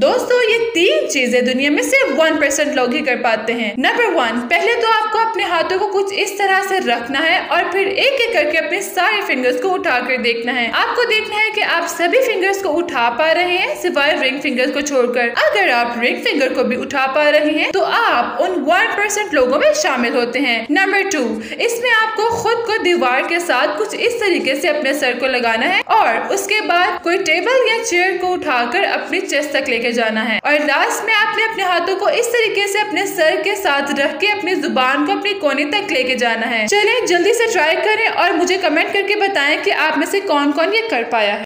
दोस्तों, ये तीन चीज़ें दुनिया में सिर्फ़ वन परसेंट लोग ही कर पाते हैं। नंबर वन पहले तो आपको अपने हाथों को कुछ इस तरह से रखना है और फिर एक एक करके अपने सारे फिंगर्स को उठाकर देखना है। आपको देखना है कि आप सभी फिंगर्स को उठा पा रहे हैं, सिवाय रिंग फिंगर्स को छोड़कर। अगर आप रिंग फिंगर को भी उठा पा रहे हैं तो आप उन वन परसेंट लोगों में शामिल होते हैं। नंबर टू इसमें आपको खुद को दीवार के साथ कुछ इस तरीके से अपने सर को लगाना है और उसके बाद कोई टेबल या चेयर को उठाकर अपनी चेस्ट तक लेके जाना है। और लास्ट में आपने अपने हाथों को इस तरीके से अपने सर के साथ रख के अपनी ज़ुबान को अपने कोने तक लेके जाना है। चले जल्दी से ट्राई करें और मुझे कमेंट करके बताएँ कि आप में से कौन कौन ये कर पाया है।